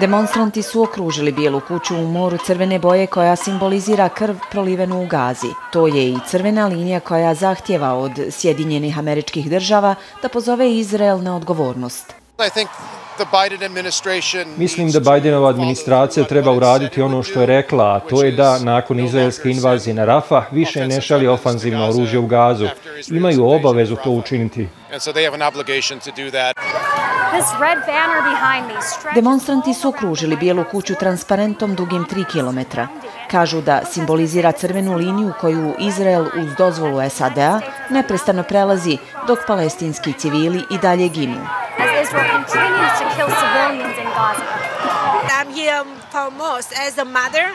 Demonstranti su okružili bijelu kuću u moru crvene boje koja simbolizira krv prolivenu u gazi. To je i crvena linija koja zahtjeva od Sjedinjenih američkih država da pozove Izrael na odgovornost. Mislim da Bidenova administracija treba uraditi ono što je rekla, a to je da nakon izraelske invazije na Rafa više ne šali ofanzivno oružje u gazu. Imaju obavezu to učiniti. Demonstranti su okružili bijelu kuću transparentom dugim 3 km. Kažu da simbolizira crvenu liniju koju Izrael uz dozvolu SAD-a neprestano prelazi dok palestinski civili i dalje ginu.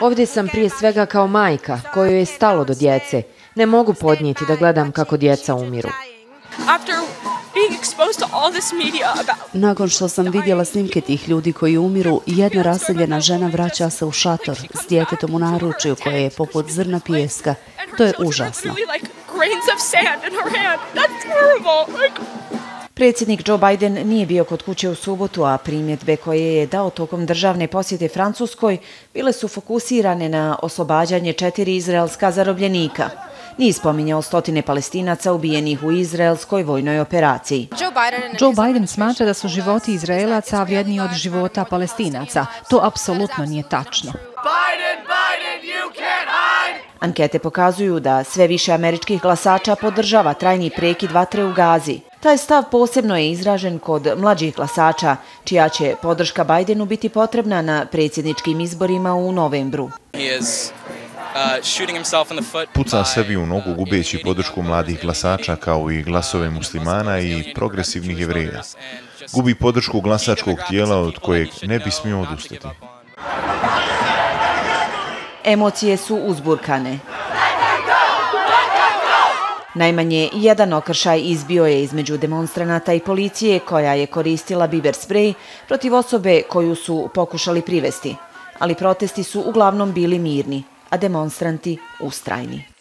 Ovdje sam prije svega kao majka kojoj je stalo do djece. Ne mogu podnijeti da gledam kako djeca umiru. Nakon što sam vidjela snimke tih ljudi koji umiru, jedna raseljena žena vraća se u šator s djetetom u naručju koje je poput zrna pijeska. To je užasno. Predsjednik Joe Biden nije bio kod kuće u subotu, a primjetbe koje je dao tokom državne posjete Francuskoj bile su fokusirane na oslobađanje četiri izraelska zarobljenika. Nije spominjao stotine palestinaca ubijenih u izraelskoj vojnoj operaciji. Joe Biden smatra da su životi izraelaca vrijedniji od života palestinaca. To apsolutno nije tačno. Ankete pokazuju da sve više američkih glasača podržava trajni prekid vatre u Gazi. Taj stav posebno je izražen kod mlađih glasača, čija će podrška Bajdenu biti potrebna na predsjedničkim izborima u novembru. Uh, Puca sebi u nogu gubeći podršku mladih glasača kao i glasove muslimana i progresivnih jevreja. Gubi podršku glasačkog tijela od kojeg ne bi smio odustati. Emocije su uzburkane. Najmanje jedan okršaj izbio je između demonstranata i policije koja je koristila biber sprej protiv osobe koju su pokušali privesti. Ali protesti su uglavnom bili mirni, a demonstranti ustrajni.